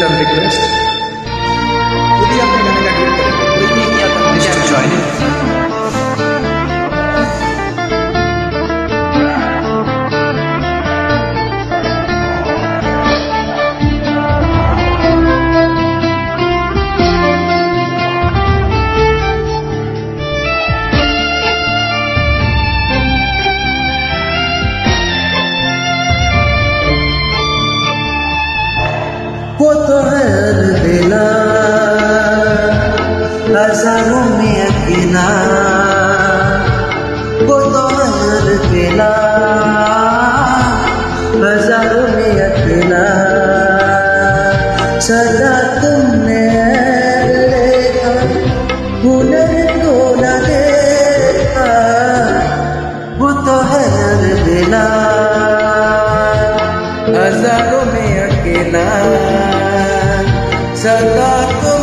and request सदा तुमने देखा हुनर को न देखा। वो तो हर बेला हज़ारों में अकेला। सदा तुमने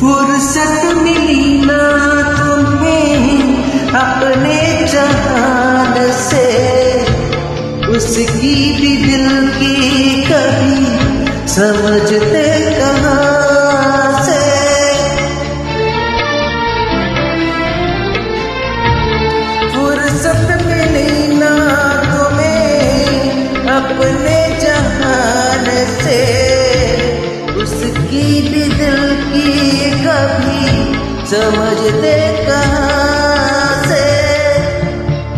फुर्सत मिली ना तुम्हें अपने जहान से। उसकी भी दिल की कभी समझते कहाँ मिली ना तुम्हें अपने जहान से। उसकी भी दिल की समझते से?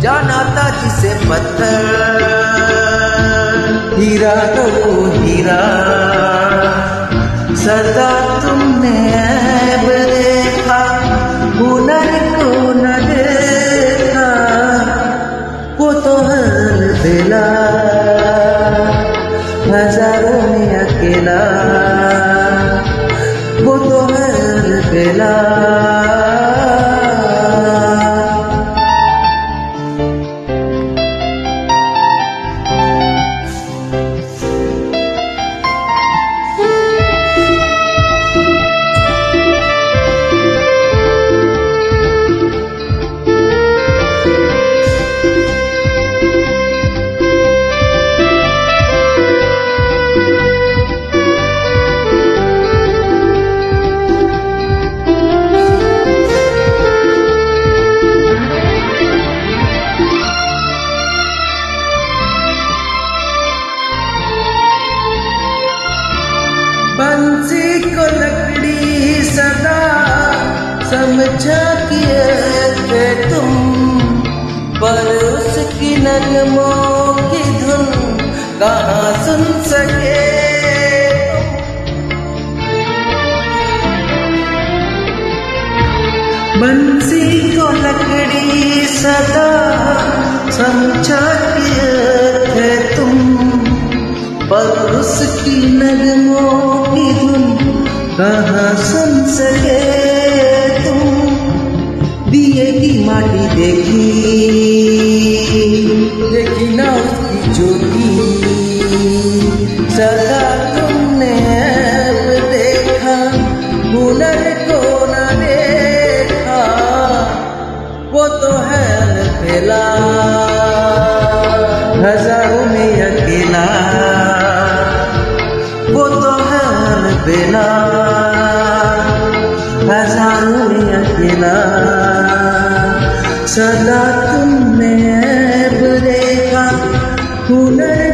जाना था जिसे पत्थर। हीरा तो हीरा। सदा तुमने सदा समझा किए थे तुम, पर उसकी नगमों की धुन कहाँ सुन सके? बंसी को लकड़ी सदा समझा किए थे तुम, पर उसकी नगमों कहाँ सुन सके तुम दिए की माटी देखी। देखी ना उसकी ज्योति सदा तुमने देखा, हुनर को न देखा। वो तो है अकेला हज़ारों है बेला हज़ारों में अकेला। सदा तुमने ऐब देखा हुनर